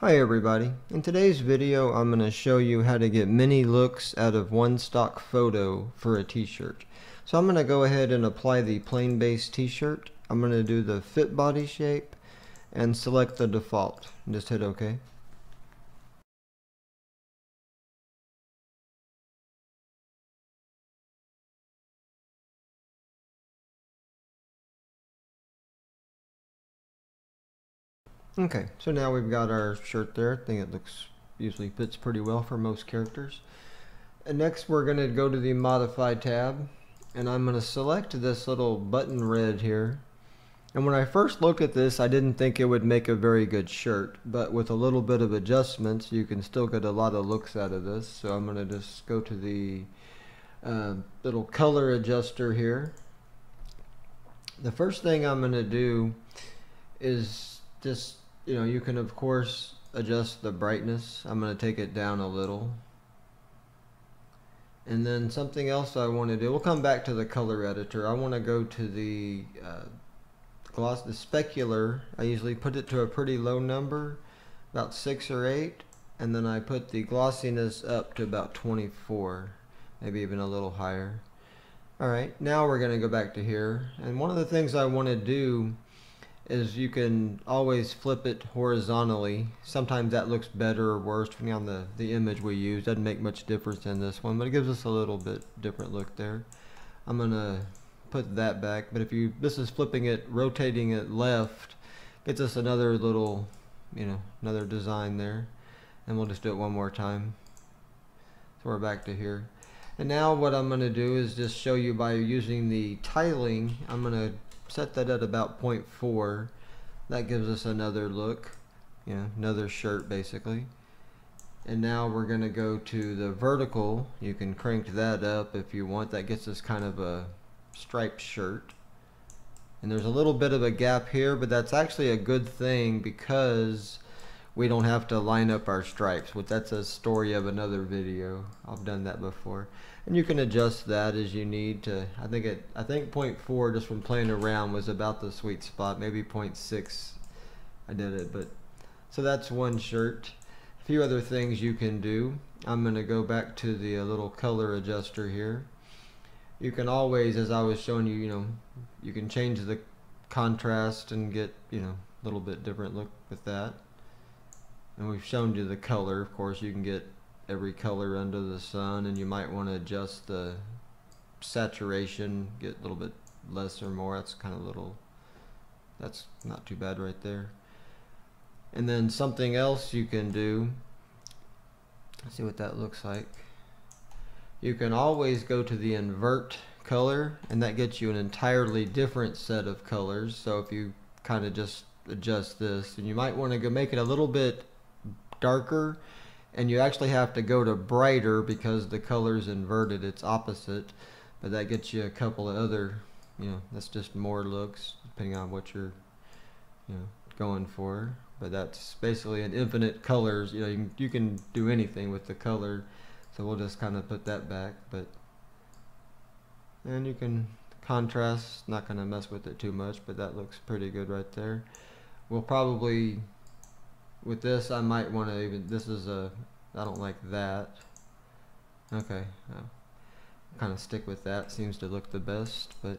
Hi everybody. In today's video I'm going to show you how to get many looks out of one stock photo for a t-shirt. So I'm going to go ahead and apply the plain base t-shirt. I'm going to do the fit body shape and select the default. Just hit OK. Okay, so now we've got our shirt there. I think it looks usually fits pretty well for most characters. And next we're going to go to the modify tab and I'm going to select this little button red here. And when I first looked at this I didn't think it would make a very good shirt but with a little bit of adjustments you can still get a lot of looks out of this. So I'm going to just go to the uh, little color adjuster here. The first thing I'm going to do is just you know, you can of course adjust the brightness. I'm going to take it down a little. And then something else I want to do, we'll come back to the color editor. I want to go to the uh, gloss, the specular. I usually put it to a pretty low number, about 6 or 8. And then I put the glossiness up to about 24, maybe even a little higher. Alright, now we're going to go back to here. And one of the things I want to do is you can always flip it horizontally. Sometimes that looks better or worse depending on the, the image we use. Doesn't make much difference in this one, but it gives us a little bit different look there. I'm going to put that back, but if you, this is flipping it, rotating it left, gets us another little, you know, another design there. And we'll just do it one more time. So we're back to here. And now what I'm going to do is just show you by using the tiling, I'm going to set that at about 0.4 that gives us another look you know, another shirt basically. And now we're going to go to the vertical. You can crank that up if you want. That gets us kind of a striped shirt. And there's a little bit of a gap here but that's actually a good thing because we don't have to line up our stripes but that's a story of another video. I've done that before. And you can adjust that as you need to. I think it I think 0.4 just from playing around was about the sweet spot. Maybe 0.6 I did it but so that's one shirt. A few other things you can do. I'm gonna go back to the uh, little color adjuster here. You can always as I was showing you you know you can change the contrast and get you know a little bit different look with that and we've shown you the color. Of course you can get every color under the sun and you might want to adjust the saturation get a little bit less or more. That's kind of a little that's not too bad right there. And then something else you can do let's see what that looks like. You can always go to the invert color and that gets you an entirely different set of colors. So if you kind of just adjust this and you might want to go make it a little bit darker and you actually have to go to brighter because the color is inverted it's opposite. But that gets you a couple of other you know that's just more looks depending on what you're you know going for. But that's basically an infinite colors you know you can, you can do anything with the color. So we'll just kind of put that back but and you can contrast not going to mess with it too much but that looks pretty good right there. We'll probably with this I might want to even this is a I don't like that. Okay kind of stick with that seems to look the best but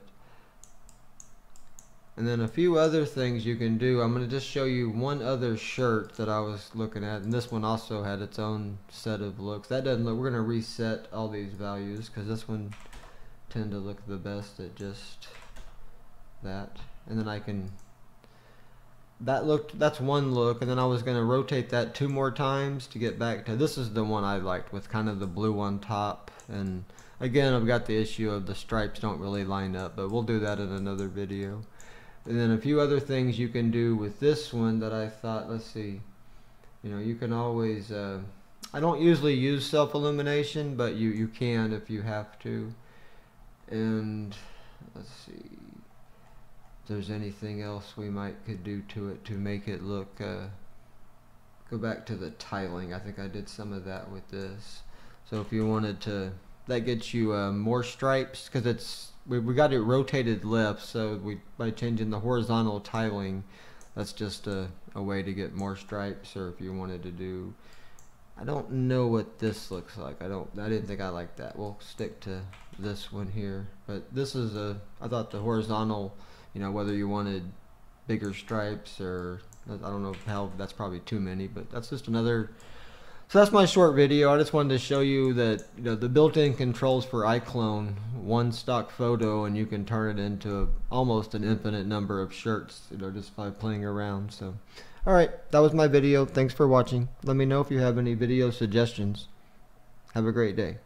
and then a few other things you can do. I'm going to just show you one other shirt that I was looking at and this one also had its own set of looks. That doesn't look we're going to reset all these values because this one tend to look the best at just that. And then I can that looked that's one look and then I was going to rotate that two more times to get back to this is the one I liked with kind of the blue on top and again I've got the issue of the stripes don't really line up but we'll do that in another video. And then a few other things you can do with this one that I thought let's see you know you can always uh, I don't usually use self-illumination but you you can if you have to. And let's see there's anything else we might could do to it to make it look uh, go back to the tiling. I think I did some of that with this. So if you wanted to that gets you uh, more stripes because it's we, we got it rotated left so we by changing the horizontal tiling that's just a, a way to get more stripes or if you wanted to do I don't know what this looks like. I don't I didn't think I liked that. We'll stick to this one here. But this is a I thought the horizontal you know whether you wanted bigger stripes or I don't know how that's probably too many but that's just another so that's my short video. I just wanted to show you that you know the built-in controls for iClone, one stock photo, and you can turn it into almost an infinite number of shirts, you know, just by playing around. So, all right, that was my video. Thanks for watching. Let me know if you have any video suggestions. Have a great day.